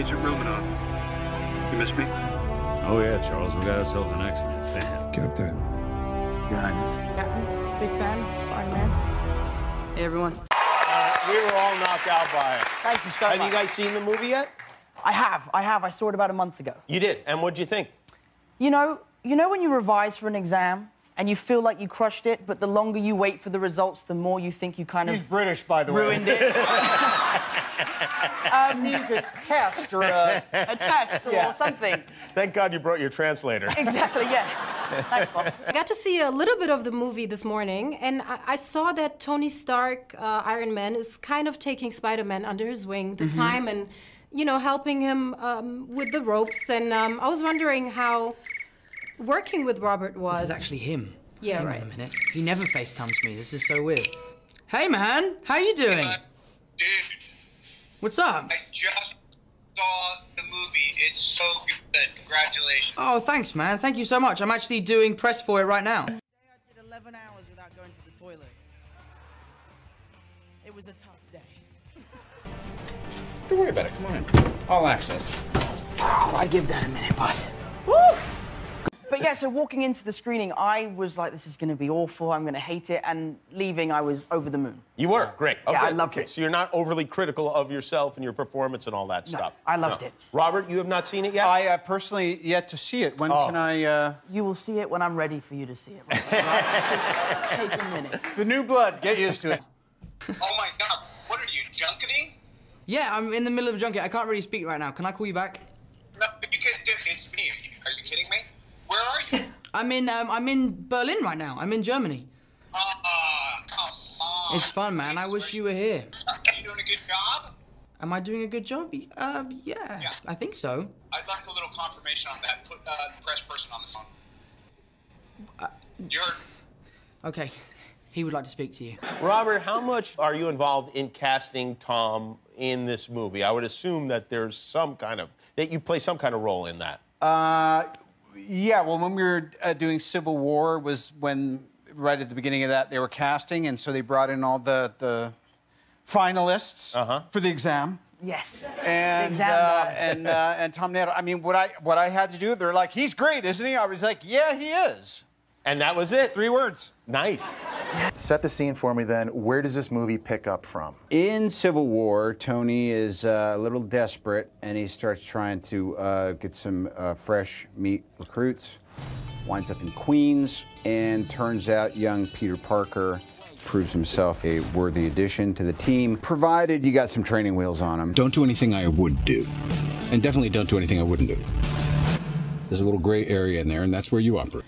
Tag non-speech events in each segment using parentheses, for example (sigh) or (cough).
Agent Romanoff. You miss me? Oh yeah, Charles, we got ourselves an X-Men fan. (laughs) Captain. Your Highness. Captain, big fan, Spider-Man. Hey, everyone. Uh, we were all knocked out by it. Thank you so Have much. Have you guys seen the movie yet? I have, I have. I saw it about a month ago. You did. And what'd you think? You know, you know when you revise for an exam and you feel like you crushed it, but the longer you wait for the results, the more you think you kind of... He's of British, by the way. ruined it. (laughs) Um, means a test or a... a test or Yeah. something. Thank God you brought your translator. (laughs) Exactly, yeah. Thanks, boss. I got to see a little bit of the movie this morning, and I, I saw that Tony Stark, uh, Iron Man, is kind of taking Spider Man under his wing this time and, you know, helping him um, with the ropes. And um, I was wondering how working with Robert was. This is actually him. Yeah, Hang right. on a minute. He never FaceTimes me. This is so weird. Hey, man. How you doing? Dude, What's up? I just saw the movie. It's so good. Congratulations. Oh, thanks, man. Thank you so much. I'm actually doing press for it right now. I did 11 hours without going to the toilet. It was a tough day. Don't worry about it. Come on in. All access. I give that a minute, bud. Woo! But yeah, so walking into the screening, I was like, this is going to be awful. I'm going to hate it. And leaving, I was over the moon. You were great. Yeah, I Okay, loved okay, it. So you're not overly critical of yourself and your performance and all that No, stuff. I loved it. Robert, you have not seen it yet. I have personally yet to see it. When Oh. can I... Uh... You will see it when I'm ready for you to see it. (laughs) Robert, all right? Just take a minute. The new blood. Get used to it. (laughs) Oh my God. What are you, junketing? Yeah, I'm in the middle of a junket. I can't really speak right now. Can I call you back? No, you can do It's me. Are you kidding me? Where are you? I'm in. Um, I'm in Berlin right now. I'm in Germany. Ah, come on. It's fun, man. I wish you were here. Are you doing a good job? Am I doing a good job? Uh, yeah, Yeah. I think so. I'd like a little confirmation on that. Put uh, the press person on the phone. you heard me. Okay, he would like to speak to you. Robert, how much are you involved in casting Tom in this movie? I would assume that there's some kind of that you play some kind of role in that. Uh, yeah, well, when we were uh, doing Civil War was when, right at the beginning of that, they were casting, and so they brought in all the, the finalists Uh-huh. for the exam. Yes. And exam uh, and uh, and Tom Nato. I mean, what I what I had to do, they're like, he's great, isn't he? I was like, yeah, he is. And that was it. Three words. Nice. Set the scene for me then. Where does this movie pick up from? In Civil War, Tony is uh, a little desperate and he starts trying to uh, get some uh, fresh meat recruits. Winds up in Queens and turns out young Peter Parker proves himself a worthy addition to the team, provided you got some training wheels on him. Don't do anything I would do. And definitely don't do anything I wouldn't do. There's a little gray area in there, and that's where you operate.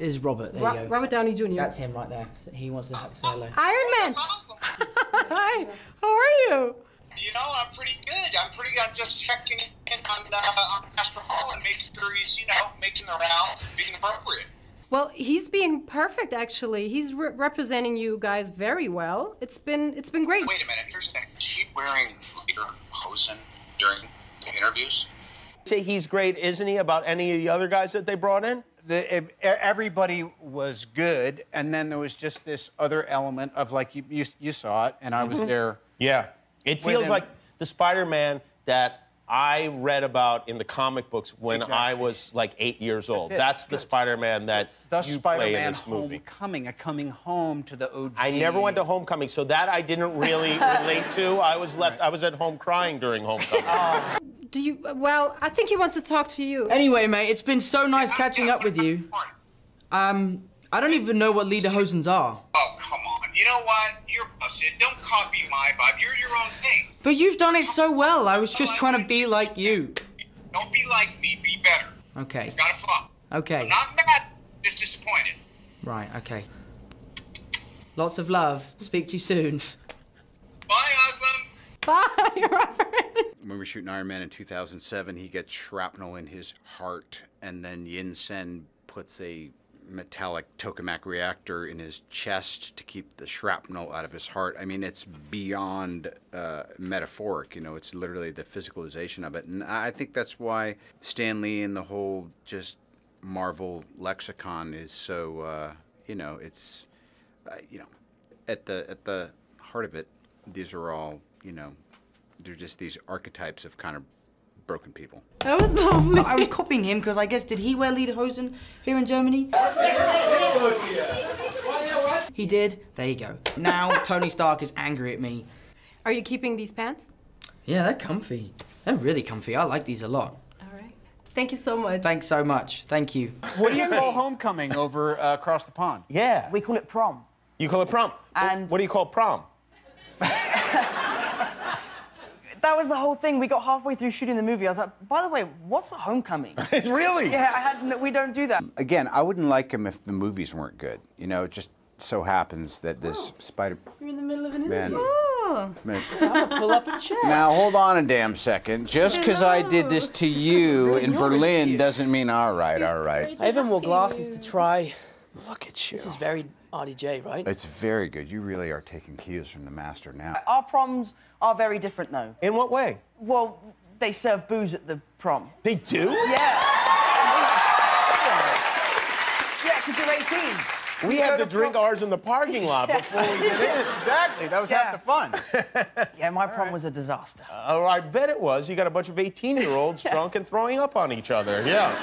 Is Robert? There Ro- you go. Robert Downey Jr. That's him right there. He wants to say hello. Iron Man. Awesome. (laughs) Hi. How are you? You know, I'm pretty good. I'm pretty. I'm just checking in on uh, on Pastor Hall and making sure he's, you know, making the rounds, and being appropriate. Well, he's being perfect. Actually, he's re- representing you guys very well. It's been it's been great. Wait a minute. Here's the thing. Is she wearing Leader Hosen during the interviews? Say he's great, isn't he? About any of the other guys that they brought in? The, everybody was good, and then there was just this other element of like you you, you saw it, and I was mm-hmm. there. Yeah. It feels like the Spider-Man that I read about in the comic books when I was like eight years old. it. That's the Spider-Man that The you play in Spider-Man this movie. Homecoming, a coming home to the OG. I never went to homecoming, so that I didn't really (laughs) relate to. I was left. I was at home crying during homecoming. Oh. Do you? Well, I think he wants to talk to you. Anyway, mate, it's been so nice catching up with you. Um, I don't even know what Lederhosens are. Oh, come on. You know what? You're busted. Don't copy my vibe. You're your own thing. But you've done it so well. I was just trying to be like you. Don't be like me. Be better. Okay. Gotta flop. Okay. Not mad, just disappointed. Right, okay. Lots of love. Speak to you soon. Bye, Aslam. (laughs) Bye, (laughs) Robert. When we were shooting Iron Man in 2007, he gets shrapnel in his heart, and then Yinsen puts a metallic tokamak reactor in his chest to keep the shrapnel out of his heart. I mean, it's beyond uh, metaphoric, you know, it's literally the physicalization of it. And I think that's why Stan Lee and the whole just Marvel lexicon is so, uh, you know, it's, uh, you know, at the at the heart of it, these are all, you know, they're just these archetypes of kind of broken people. That was lovely. I was copying him because I guess did he wear lederhosen here in Germany? He did. There you go. Now (laughs) Tony Stark is angry at me. Are you keeping these pants? Yeah, they're comfy. They're really comfy. I like these a lot. All right. Thank you so much. Thanks so much. Thank you. What do you call homecoming over uh, across the pond? Yeah. We call it prom. You call it prom. And- what do you call prom? That was the whole thing. We got halfway through shooting the movie. I was like, by the way, what's a homecoming? (laughs) really? yeah, I had. No, we don't do that. Again, I wouldn't like him if the movies weren't good. You know, it just so happens that this oh. Spider You're in the middle of an Man. interview. Oh. Man. (laughs) I'm gonna pull up a chair. Now hold on a damn second. Just because I did this to you (laughs) in Berlin doesn't mean all right, all right. I even wore glasses to try. Look at you. This is very RDJ, right? It's very good. You really are taking cues from the master now. Our proms are very different, though. In what way? Well, they serve booze at the prom. They do? Yeah. (laughs) Yeah, because you're 18. We You have go to drink prom- ours in the parking lot (laughs) before we get in. Exactly. That was half the fun. Yeah, my prom was a disaster. Uh, oh, I bet it was. You got a bunch of 18-year-olds (laughs) drunk and throwing up on each other. Yeah.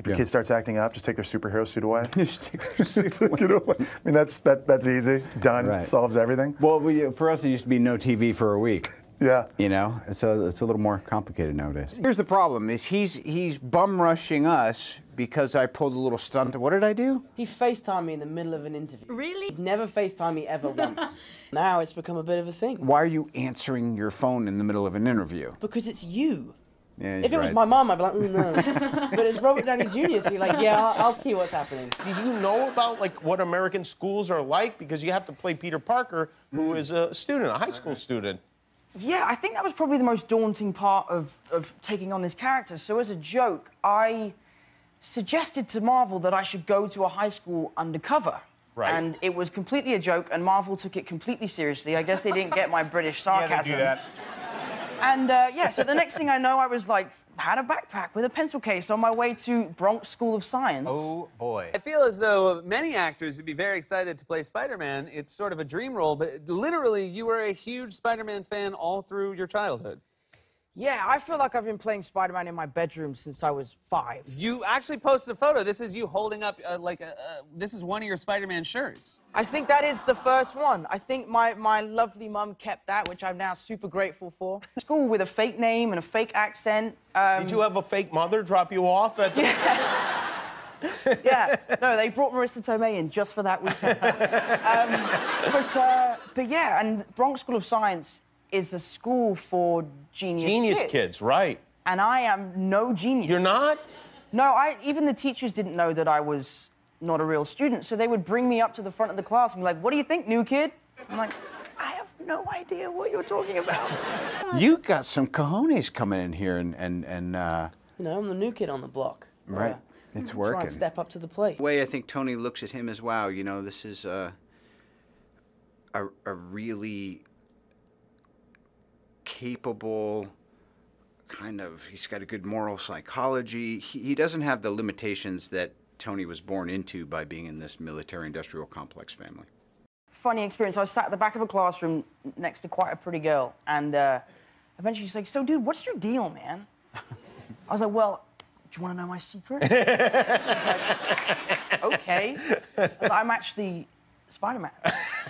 If your kid starts acting up, just take their superhero suit away. (laughs) just take their (laughs) suit away. I mean, that's that that's easy. Done. Right. Solves everything. Well, we, for us, it used to be no TV for a week. Yeah. You know, it's a, it's a little more complicated nowadays. Here's the problem: is he's he's bum rushing us because I pulled a little stunt. What did I do? He FaceTimed me in the middle of an interview. Really? He's never FaceTimed me ever (laughs) once. now it's become a bit of a thing. Why are you answering your phone in the middle of an interview? Because it's you. Yeah, If it was my mom, I'd be like, mm, no. (laughs) but it's Robert Downey Jr., so you're like, yeah, I'll, I'll see what's happening. Did you know about like what American schools are like? Because you have to play Peter Parker, who is a student, a high school student. Yeah, I think that was probably the most daunting part of, of taking on this character. So, as a joke, I suggested to Marvel that I should go to a high school undercover. Right. And it was completely a joke, and Marvel took it completely seriously. I guess they didn't get my British sarcasm. (laughs) Yeah, they sarcasm. do that. And uh, yeah, so the next thing I know, I was like, had a backpack with a pencil case on my way to Bronx School of Science. Oh boy. I feel as though many actors would be very excited to play Spider-Man. It's sort of a dream role, but literally, you were a huge Spider-Man fan all through your childhood. Yeah, I feel like I've been playing Spider Man in my bedroom since I was five. You actually posted a photo. This is you holding up uh, like a, uh, this is one of your Spider-Man shirts. I think that is the first one. I think my, my lovely mum kept that, which I'm now super grateful for. (laughs) School with a fake name and a fake accent. Um, Did you have a fake mother drop you off at the... (laughs) (laughs) yeah, no, they brought Marisa Tomei in just for that weekend. um, but, uh, but yeah, and Bronx School of Science is a school for genius, Genius kids, right. And I am no genius. You're not? No, I even the teachers didn't know that I was not a real student, so they would bring me up to the front of the class and be like, "What do you think, new kid?" I'm like, "I have no idea what you're talking about." (laughs) You got some cojones coming in here and and and uh, You know, I'm the new kid on the block. right. Uh, It's trying working. to step up to the plate. The way I think Tony looks at him as wow, you know, this is uh, a a really capable kind of. He's got a good moral psychology. He, he doesn't have the limitations that Tony was born into by being in this military-industrial complex family. Funny experience. I was sat at the back of a classroom next to quite a pretty girl, and uh, eventually she's like, "So, dude, what's your deal, man?" (laughs) I was like, "Well." Do you want to know my secret? (laughs) She's like, okay. I was like, I'm actually Spider-Man.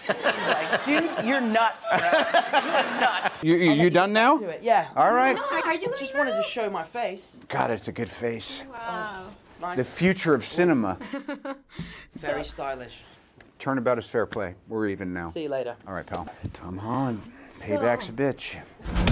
She's like, dude, you're nuts, bro. You're nuts. You, you, you done now? Do it, yeah. All right. No, I just wanted to show my face. God, it's a good face. Wow. Oh, the future of cinema. (laughs) Very stylish. Turnabout is fair play. We're even now. See you later. All right, pal. Tom Holland. Payback's a bitch.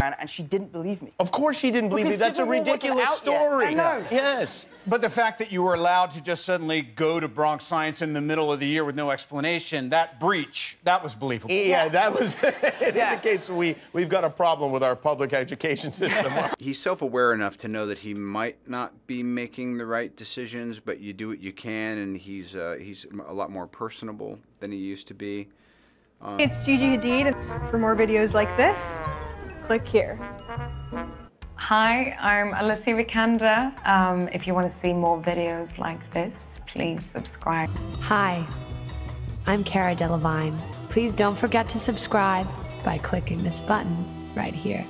And, and she didn't believe me. Of course she didn't believe Because me. That's a Civil War wasn't ridiculous out yet. story. I know. Yes. But the fact that you were allowed to just suddenly go to Bronx Science in the middle of the year with no explanation, that breach, that was believable. Yeah, that was. (laughs) it indicates we we've got a problem with our public education system. (laughs) He's self-aware enough to know that he might not be making the right decisions, but you do what you can, and he's uh, he's a lot more personable than he used to be. Um, It's Gigi Hadid. For more videos like this, click here. Hi, I'm Alicia Vikander. Um, if you want to see more videos like this, please subscribe. Hi, I'm Cara Delevingne. Please don't forget to subscribe by clicking this button right here.